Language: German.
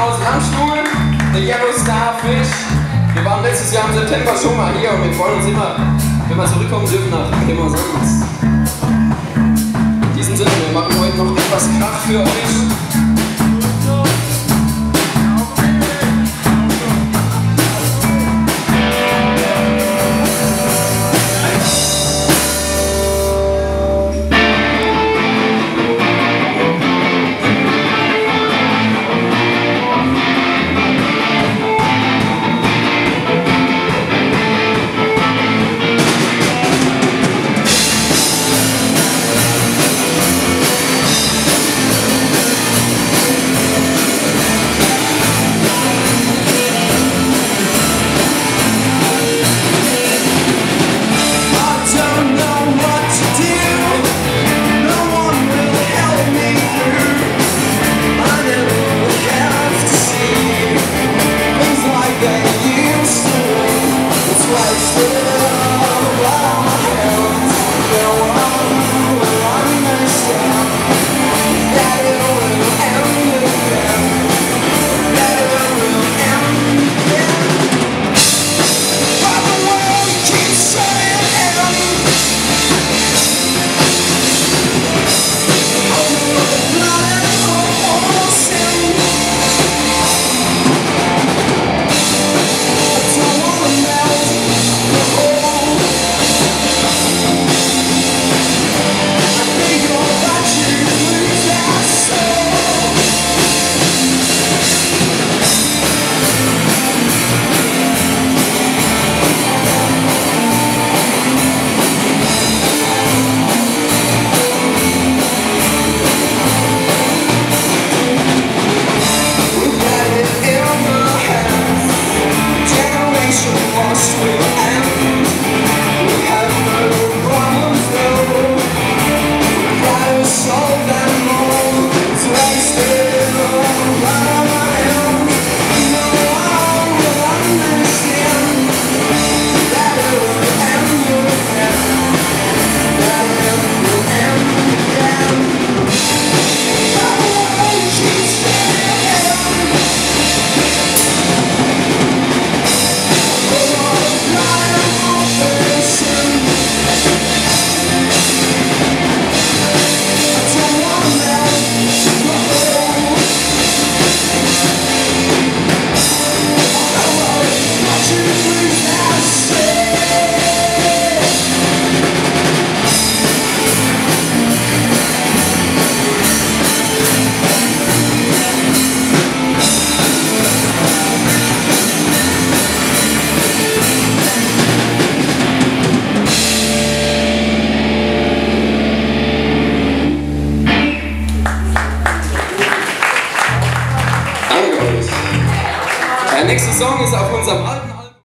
aus Landstuhl, der Yellow Starfish. Wir waren letztes Jahr im September schon mal hier und wir freuen uns immer, wenn wir zurückkommen dürfen nach Bremersands. In diesem Sinne, wir machen heute noch etwas Krach für euch. Song ist auf unserem Album.